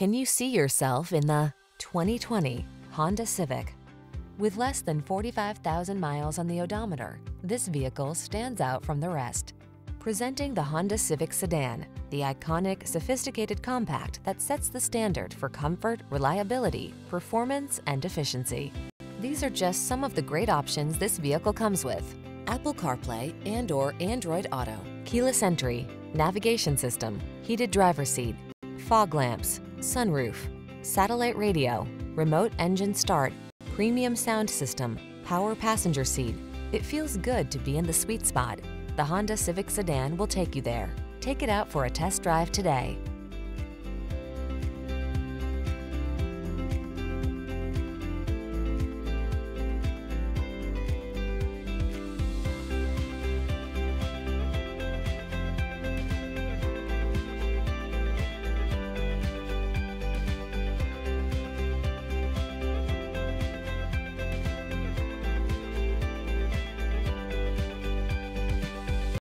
Can you see yourself in the 2020 Honda Civic? With less than 45,000 miles on the odometer, this vehicle stands out from the rest. Presenting the Honda Civic Sedan, the iconic, sophisticated compact that sets the standard for comfort, reliability, performance, and efficiency. These are just some of the great options this vehicle comes with. Apple CarPlay and or Android Auto, keyless entry, navigation system, heated driver seat, fog lamps, sunroof, satellite radio, remote engine start, premium sound system, power passenger seat. It feels good to be in the sweet spot. The Honda Civic Sedan will take you there. Take it out for a test drive today.